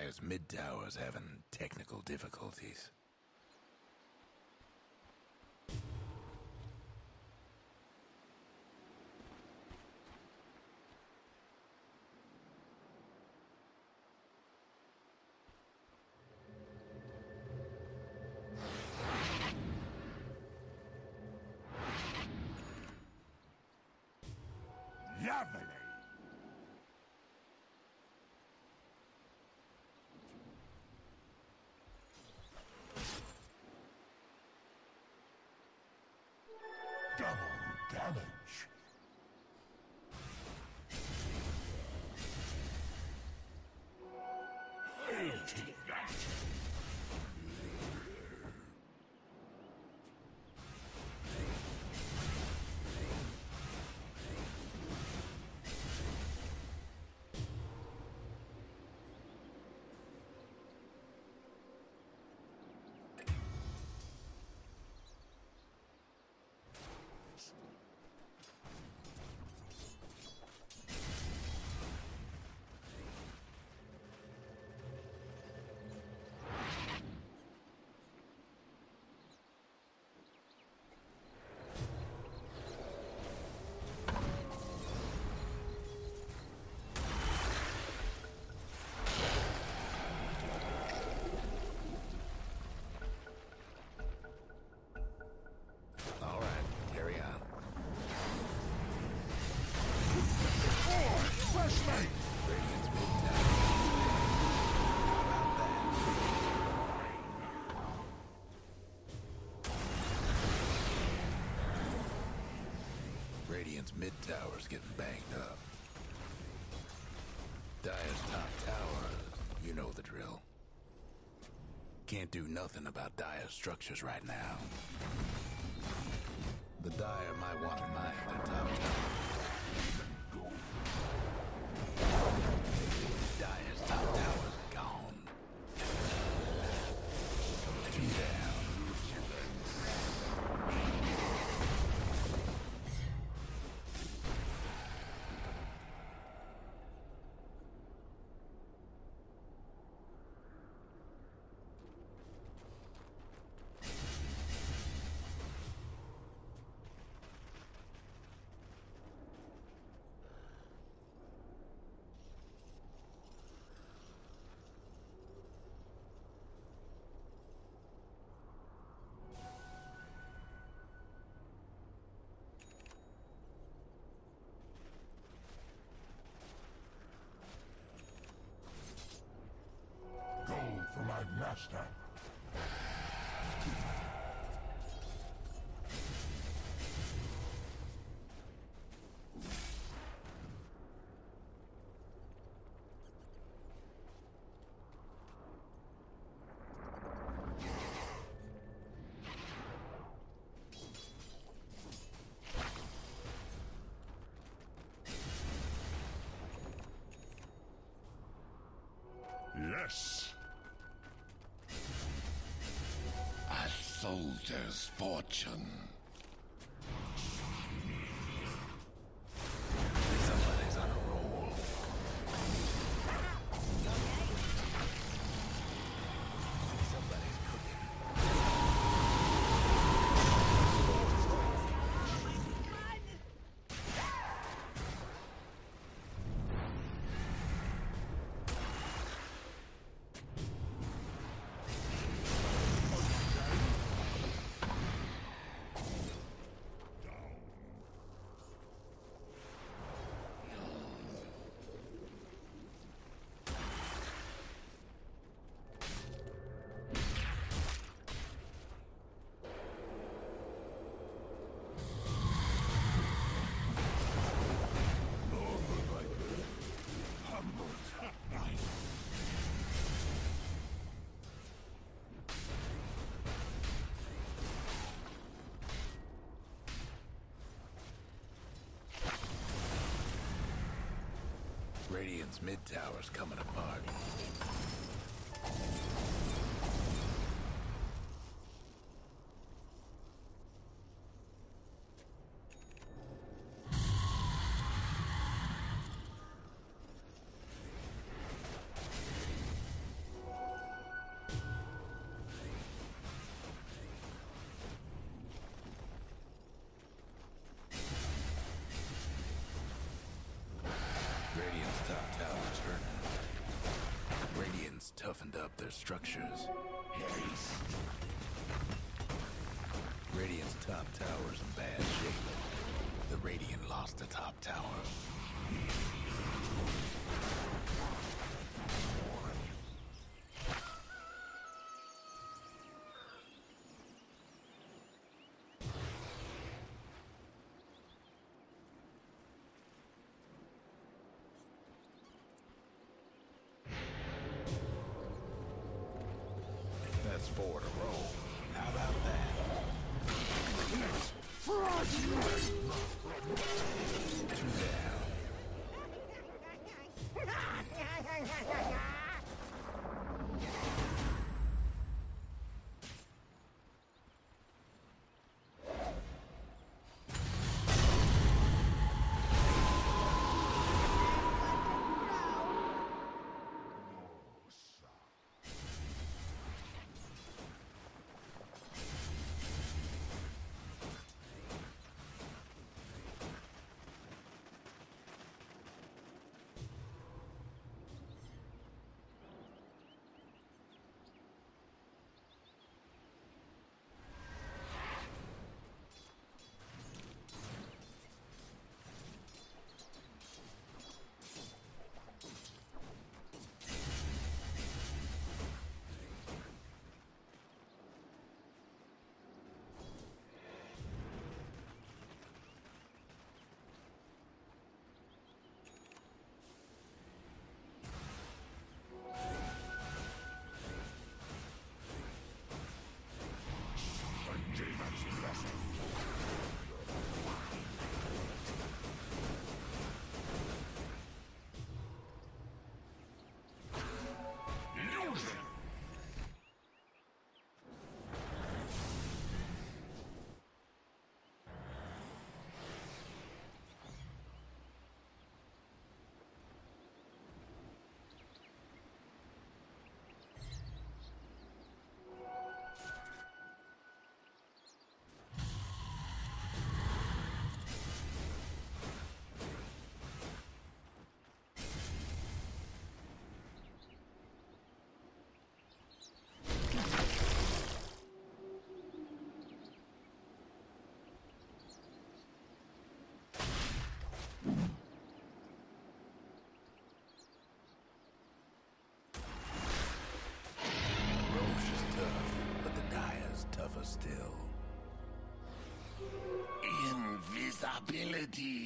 Dire's mid tower's having technical difficulties. Double Radiant's mid tower's getting banged up. Dire's top tower, you know the drill. Can't do nothing about Dire's structures right now. The Dire might want to mine their top tower. Yes. A soldier's fortune. Radiant's mid tower's coming apart. Toughened up their structures. Radiant's top tower's in bad shape. The Radiant lost the top tower. Four to roll. How about that? Invisibility.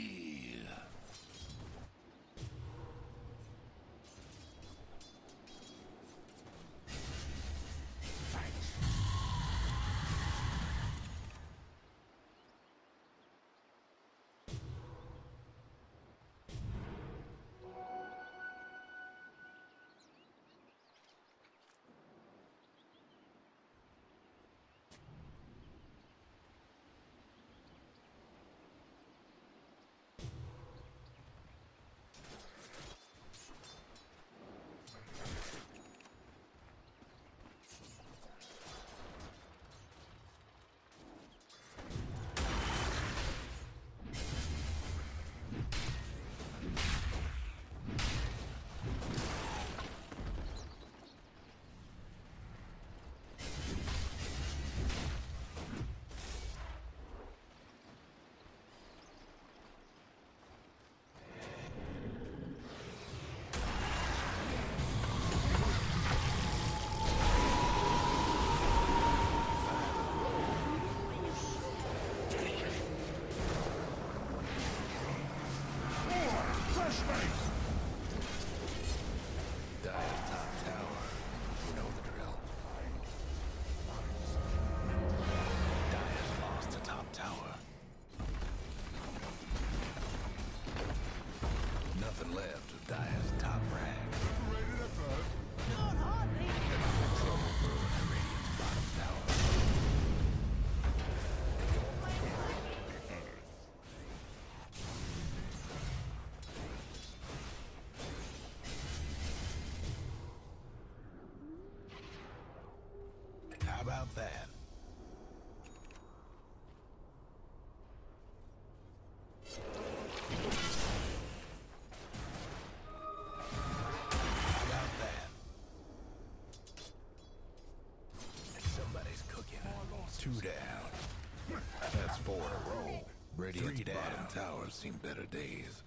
Two down. That's four in a row. Three bottom tower seen better days.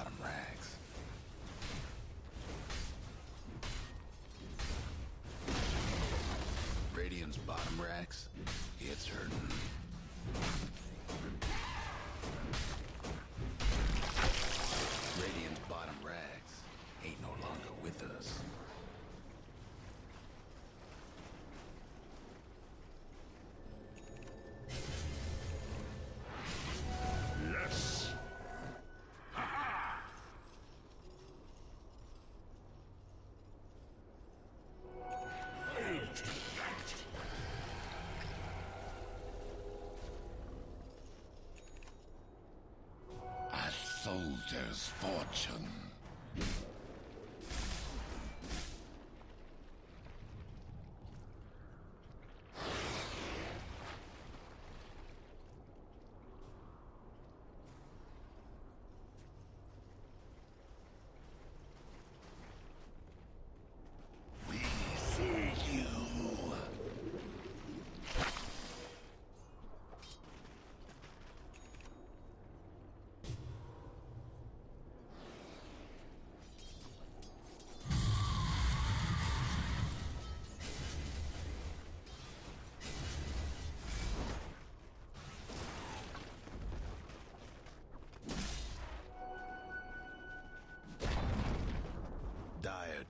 Bottom rax. Radiant's bottom rax? It's hurting. Radiant's bottom rax ain't no longer with us. Soldier's fortune.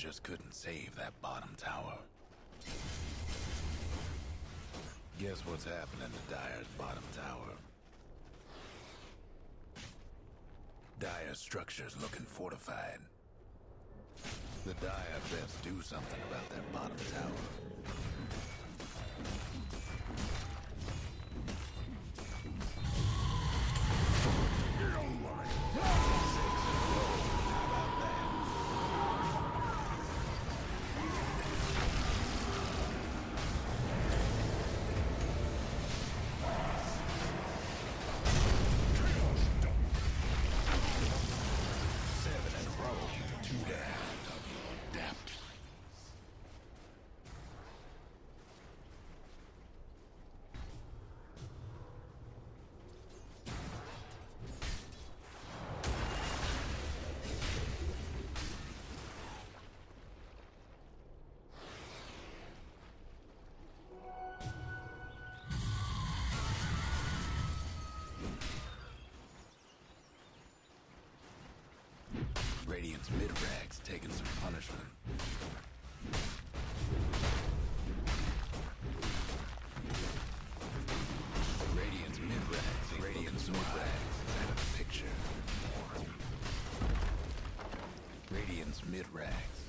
Just couldn't save that bottom tower. Guess what's happening to Dire's bottom tower? Dire's structure's looking fortified. The Dire best do something about that bottom tower. Radiant's mid-rax taking some punishment. Radiant's mid-rax, Radiant's mid-rax out of the picture. Radiant's mid-rax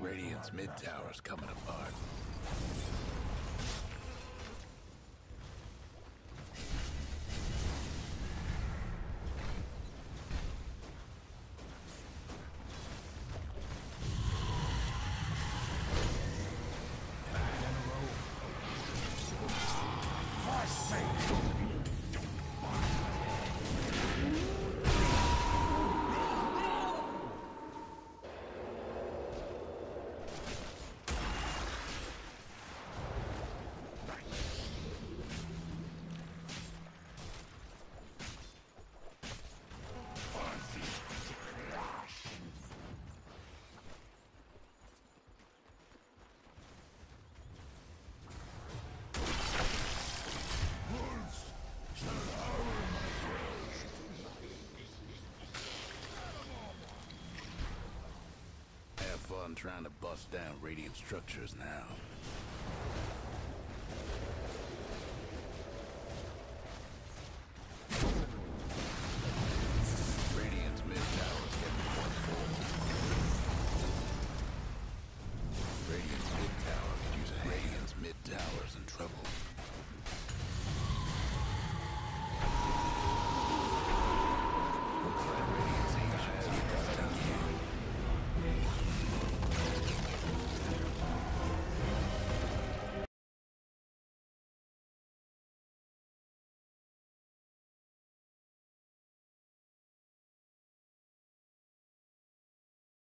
Radiant's mid tower's coming apart. Fun trying to bust down Radiant structures now.